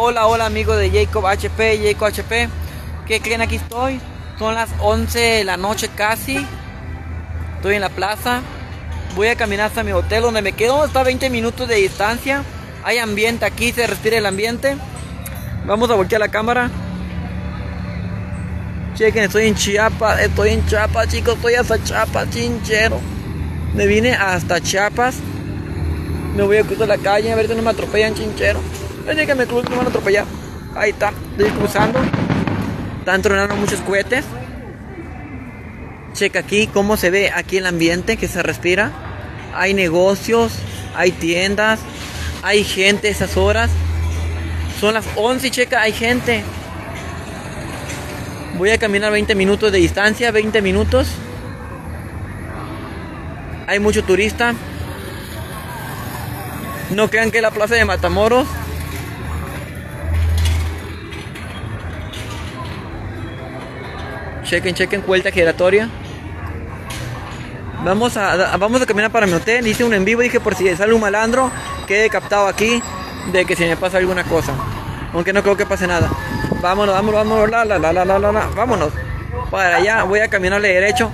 Hola, hola amigos de Jacob HP, Jacob HP. ¿Qué creen? Aquí estoy. Son las 11 de la noche casi. Estoy en la plaza. Voy a caminar hasta mi hotel donde me quedo. Está a 20 minutos de distancia. Hay ambiente aquí, se respira el ambiente. Vamos a voltear la cámara. Chequen, estoy en Chiapas. Estoy en Chiapas, chicos. Estoy hasta Chiapas, chinchero. Me vine hasta Chiapas. Me voy a cruzar la calle a ver si no me atropellan, chinchero. Ven que me cruzo, me van a atropellar. Ahí está, estoy cruzando. Están tronando muchos cohetes. Checa aquí cómo se ve aquí el ambiente que se respira. Hay negocios, hay tiendas, hay gente esas horas. Son las 11 y checa, hay gente. Voy a caminar 20 minutos de distancia, 20 minutos. Hay mucho turista. No crean que la plaza de Matamoros. Chequen, chequen, vuelta giratoria. Vamos a, vamos a caminar para mi hotel. Hice un en vivo. Dije por si sale un malandro, quede captado aquí de que si me pasa alguna cosa. Aunque no creo que pase nada. Vámonos, vámonos, vámonos. La, la, la, la, la, la, Vámonos. Para allá. Voy a caminarle derecho.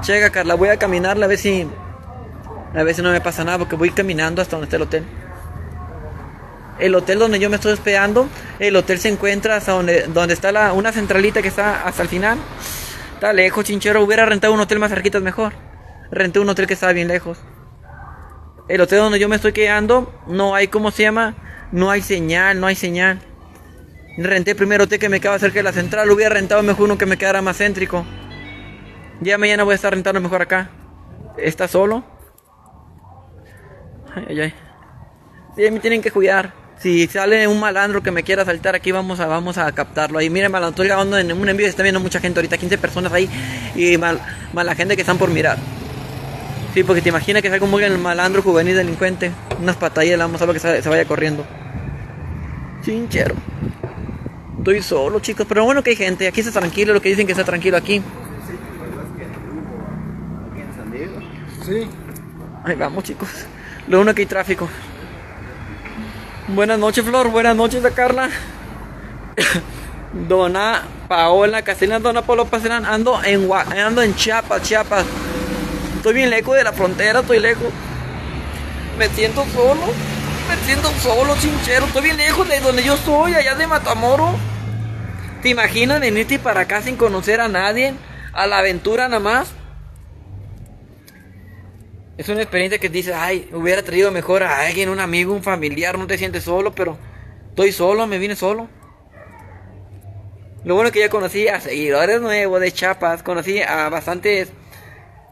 Checa, Carla. Voy a caminarle a ver si. A ver si no me pasa nada. Porque voy caminando hasta donde está el hotel. El hotel donde yo me estoy hospedando. El hotel se encuentra hasta donde, donde está la, una centralita que está hasta el final. Está lejos, chinchero. Hubiera rentado un hotel más cerquita mejor. Renté un hotel que estaba bien lejos. El hotel donde yo me estoy quedando, no hay, ¿cómo se llama? No hay señal, no hay señal. Renté el primer hotel que me quedaba cerca de la central. Hubiera rentado mejor uno que me quedara más céntrico. Ya mañana voy a estar rentando mejor acá. ¿Está solo? Ay, ay, ay. Sí, me tienen que cuidar. Si sale un malandro que me quiera saltar aquí, vamos a, vamos a captarlo. Ahí miren, malandro, estoy grabando en un envío. Está viendo mucha gente ahorita, 15 personas ahí. Y mal, mala gente que están por mirar. Sí, porque te imaginas que salga un el malandro juvenil delincuente. Unas patallas, vamos a ver que se, se vaya corriendo. Chinchero. Estoy solo, chicos. Pero bueno que hay gente. Aquí está tranquilo, lo que dicen que está tranquilo aquí. Sí. Ahí vamos, chicos. Lo bueno que hay tráfico. Buenas noches, Flor. Buenas noches, Carla. Dona Paola Castellana, Dona Paola Castellana. Ando en, ando en Chiapas, Chiapas. Estoy bien lejos de la frontera, estoy lejos. Me siento solo. Me siento solo, chinchero. Estoy bien lejos de donde yo soy, allá de Matamoros. ¿Te imaginas venirte para acá sin conocer a nadie? A la aventura nada más. Es una experiencia que dices, ay, hubiera traído mejor a alguien, un amigo, un familiar, no te sientes solo, pero estoy solo, me vine solo. Lo bueno que ya conocí a seguidores nuevos de Chiapas, conocí a bastantes,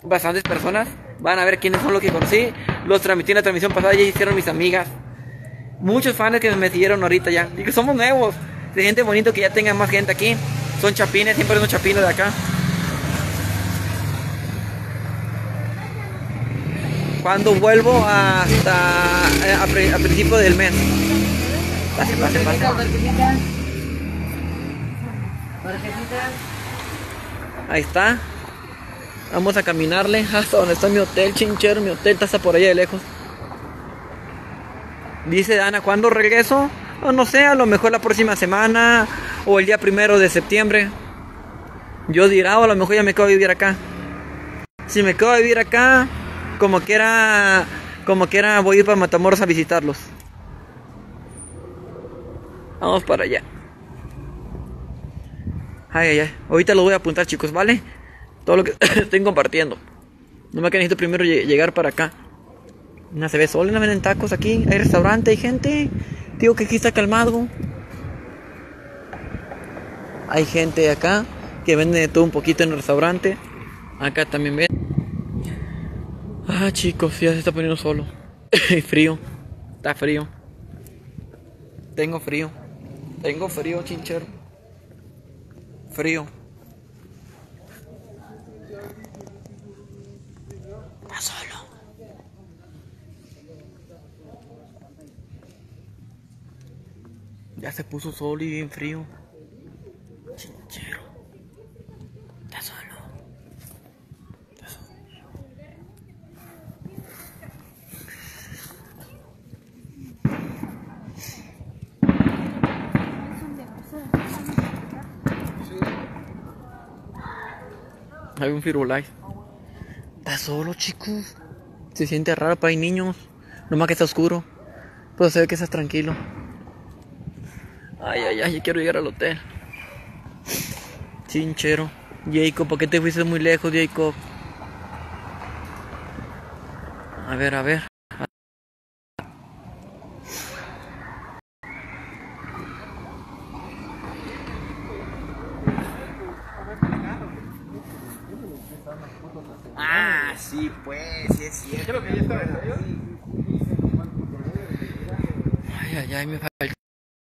bastantes personas. Van a ver quiénes son los que conocí. Los transmití en la transmisión pasada, ya hicieron mis amigas. Muchos fans que me siguieron ahorita ya. Y que somos nuevos. De gente bonito que ya tenga más gente aquí. Son chapines, siempre son chapines de acá. Cuando vuelvo hasta eh, a, a principio del mes. Pase, pase, pase. Ahí está. Vamos a caminarle hasta donde está mi hotel, chinchero. Mi hotel está hasta por allá de lejos. Dice Dana, ¿cuándo regreso? Oh, no sé, a lo mejor la próxima semana o el día primero de septiembre. Yo dirá, o a lo mejor ya me quedo a vivir acá. Si me quedo a vivir acá, como quiera, como quiera voy a ir para Matamoros a visitarlos. Vamos para allá. Ay, ay, ay. Ahorita lo voy a apuntar, chicos, ¿vale? Todo lo que estoy compartiendo. No me necesito primero lle- llegar para acá. No se ve sol, no venden tacos aquí. Hay restaurante, hay gente. Digo que aquí está calmado. Hay gente acá que vende de todo un poquito en el restaurante. Acá también ven. Ah, chicos, ya se está poniendo solo. frío. Está frío. Tengo frío. Tengo frío, chinchero. Frío. Está solo. Ya se puso solo y bien frío. Hay un Firulais. Está solo, chicos. Se siente raro para hay niños. Nomás que está oscuro. Pero se ve que estás tranquilo. Ay, ay, ay, quiero llegar al hotel. Chinchero. Jacob, ¿por qué te fuiste muy lejos, Jacob? A ver, a ver. Ah, sí, pues, sí es cierto. Ay, ay, ay, me falta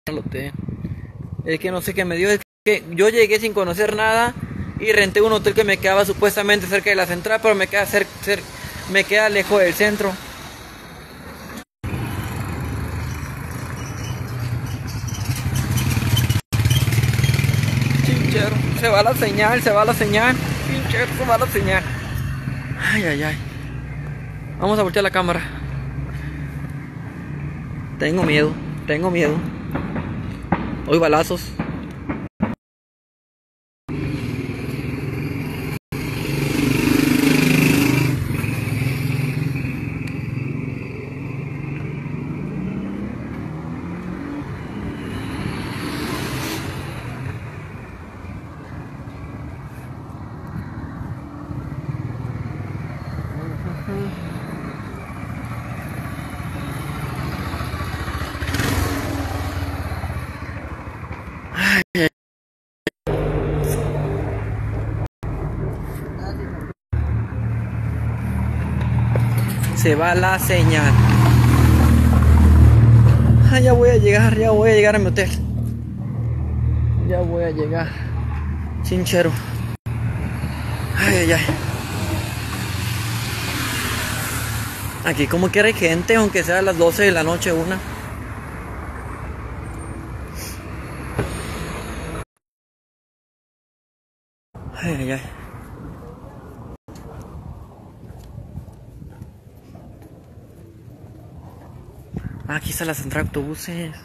el hotel. Es que no sé qué me dio. Es que yo llegué sin conocer nada y renté un hotel que me quedaba supuestamente cerca de la central, pero me queda, cer cer me queda lejos del centro. Chinchero, se va la señal, se va la señal. Chinchero, se va la señal. Ay, ay, ay. Vamos a voltear la cámara. Tengo miedo, tengo miedo. Hoy balazos. Se va la señal. Ah, ya voy a llegar, ya voy a llegar a mi hotel. Ya voy a llegar. Chinchero. Ay, ay, ay. Aquí como que hay gente, aunque sea a las 12 de la noche una. Ay, ay, ay. Ah, aquí está la central de autobuses.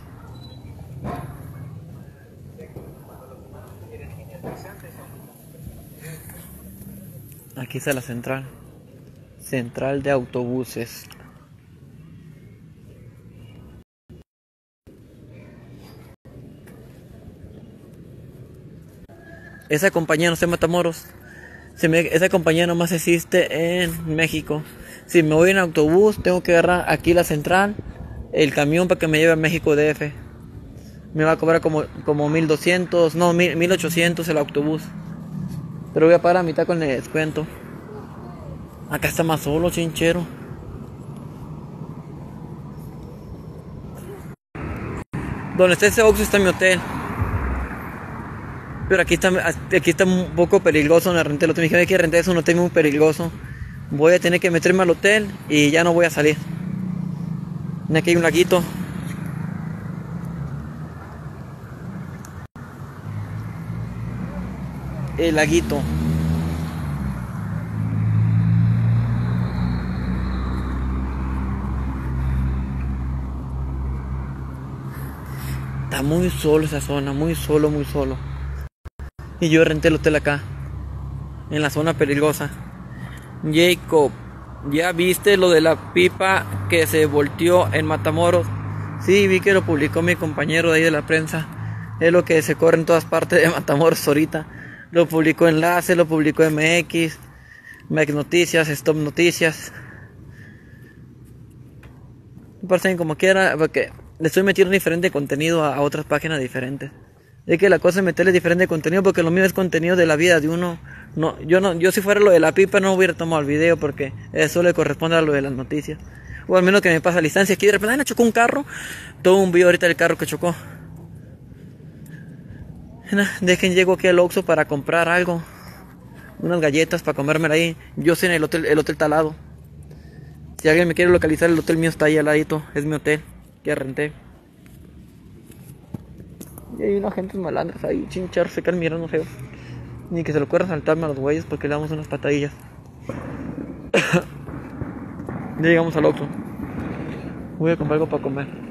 Aquí está la central. Central de autobuses. Esa compañía no se Matamoros. Se me, esa compañía nomás existe en México. Si me voy en autobús, tengo que agarrar aquí la central el camión para que me lleve a México DF. Me va a cobrar como, como 1200, no, 1800 el autobús. Pero voy a pagar a mitad con el descuento. Acá está más solo, chinchero. Donde está ese Oxxo está mi hotel. Pero aquí está, aquí está un poco peligroso renté el hotel. Me dijeron que renté es un hotel muy peligroso. Voy a tener que meterme al hotel y ya no voy a salir. Aquí hay un laguito. El laguito. Está muy solo esa zona, muy solo, muy solo. Y yo renté el hotel acá, en la zona peligrosa. Jacob ¿Ya viste lo de la pipa que se volteó en Matamoros? Sí, vi que lo publicó mi compañero de ahí de la prensa. Es lo que se corre en todas partes de Matamoros ahorita. Lo publicó Enlace, lo publicó MX, Mac Noticias, Stop Noticias. Me parece como quiera, porque le estoy metiendo diferente contenido a, otras páginas diferentes. Es que la cosa es meterle diferente contenido porque lo mío es contenido de la vida de uno no, yo no, yo si fuera lo de la pipa no hubiera tomado el video porque eso le corresponde a lo de las noticias. O al menos que me pasa la instancia aquí de repente chocó un carro, todo un video ahorita del carro que chocó. Dejen llego aquí al Oxxo para comprar algo. Unas galletas para comérmela ahí. Yo sé en el hotel, el hotel talado. Si alguien me quiere localizar, el hotel mío está ahí al ladito. Es mi hotel que renté. Y hay unos agentes malandros ahí, chinchar, se quedan mirando feo. Ni que se lo ocurra saltarme a los güeyes porque le damos unas patadillas. ya llegamos al Oxxo. Voy a comprar algo para comer.